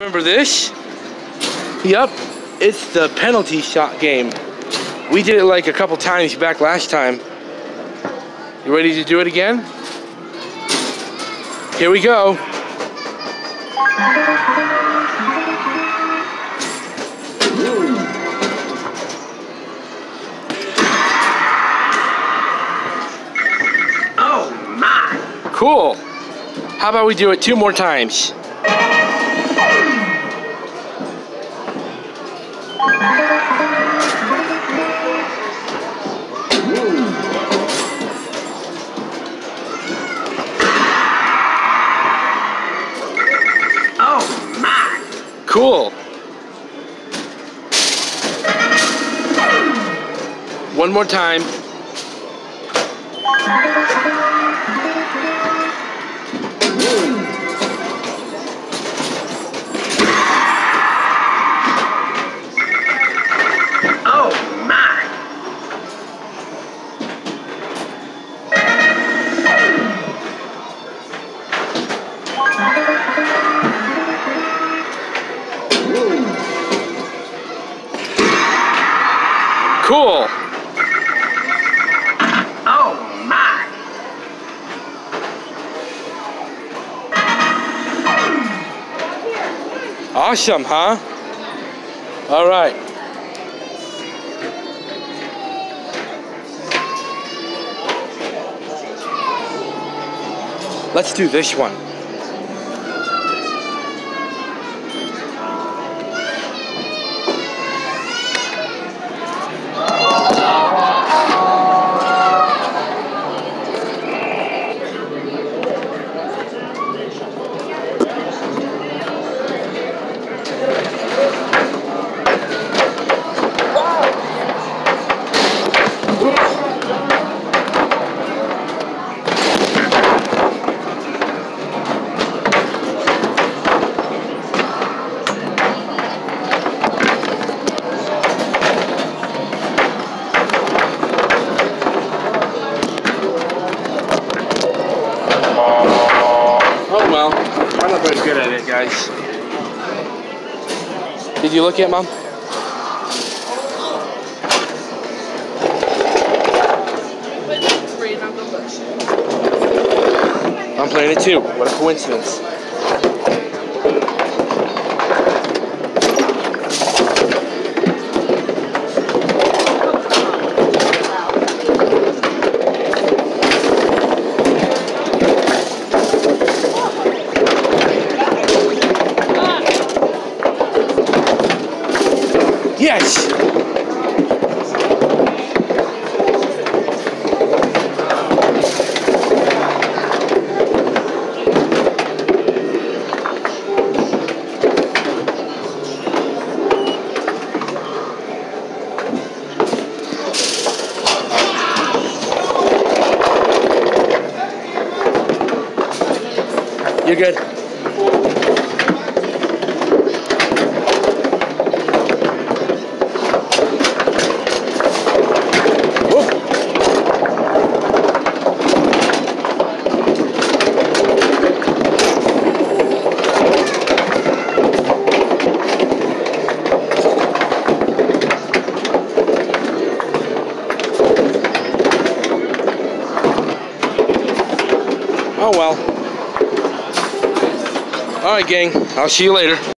Remember this? Yep, it's the penalty shot game. We did it like a couple times back last time. You ready to do it again? Here we go. Oh my! Cool. How about we do it two more times? Cool. One more time. Cool. Oh my! Awesome, huh? All right. Let's do this one. I'm not very good at it, guys. Did you look at mom? I'm playing it too. What a coincidence. Yes! You're good. Oh well. All right, gang. I'll see you later.